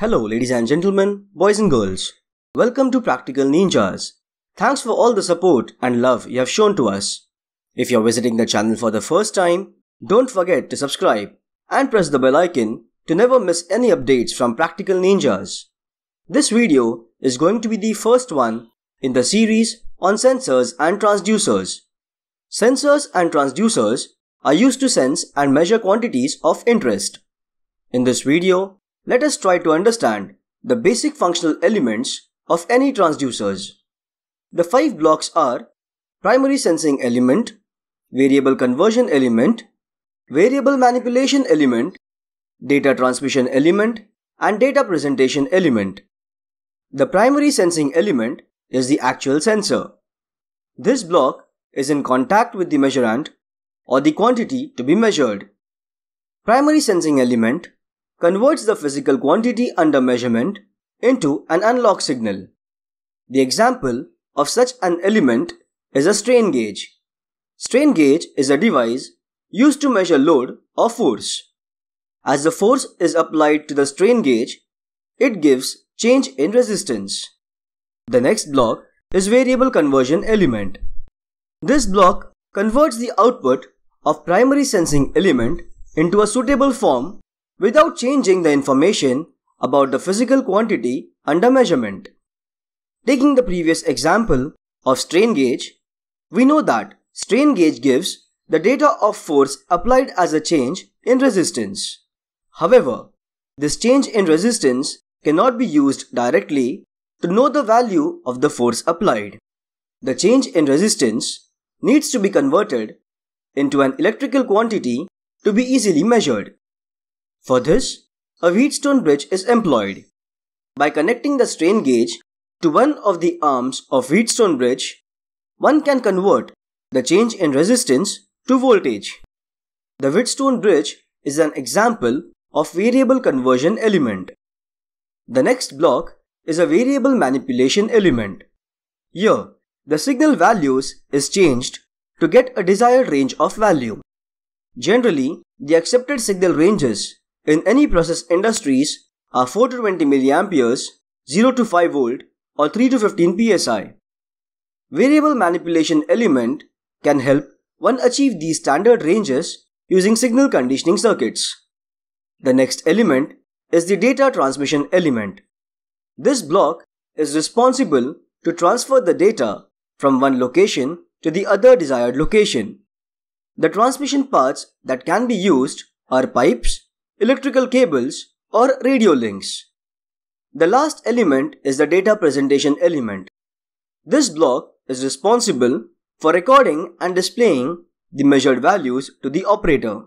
Hello, ladies and gentlemen, boys and girls. Welcome to Practical Ninjas. Thanks for all the support and love you have shown to us. If you're visiting the channel for the first time, don't forget to subscribe and press the bell icon to never miss any updates from Practical Ninjas. This video is going to be the first one in the series on sensors and transducers. Sensors and transducers are used to sense and measure quantities of interest. In this video, let us try to understand the basic functional elements of any transducers. The five blocks are primary sensing element, variable conversion element, variable manipulation element, data transmission element, and data presentation element. The primary sensing element is the actual sensor. This block is in contact with the measurand or the quantity to be measured. Primary sensing element converts the physical quantity under measurement into an analog signal. The example of such an element is a strain gauge. Strain gauge is a device used to measure load or force. As the force is applied to the strain gauge, it gives change in resistance. The next block is variable conversion element. This block converts the output of primary sensing element into a suitable form without changing the information about the physical quantity under measurement. Taking the previous example of strain gauge, we know that strain gauge gives the data of force applied as a change in resistance. However, this change in resistance cannot be used directly to know the value of the force applied. The change in resistance needs to be converted into an electrical quantity to be easily measured. For this, a Wheatstone bridge is employed. By connecting the strain gauge to one of the arms of Wheatstone bridge, one can convert the change in resistance to voltage. The Wheatstone bridge is an example of variable conversion element. The next block is a variable manipulation element. Here, the signal values is changed to get a desired range of value. Generally, the accepted signal ranges in any process industries are 4 to 20 mA, 0 to 5 volt or 3 to 15 psi. Variable manipulation element can help one achieve these standard ranges using signal conditioning circuits. The next element is the data transmission element. This block is responsible to transfer the data from one location to the other desired location. The transmission parts that can be used are pipes, electrical cables, or radio links. The last element is the data presentation element. This block is responsible for recording and displaying the measured values to the operator.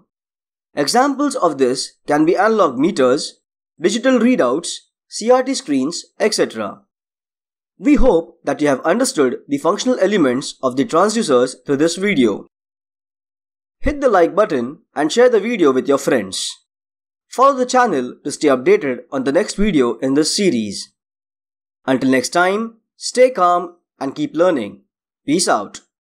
Examples of this can be analog meters, digital readouts, CRT screens, etc. We hope that you have understood the functional elements of the transducers through this video. Hit the like button and share the video with your friends. Follow the channel to stay updated on the next video in this series. Until next time, stay calm and keep learning. Peace out.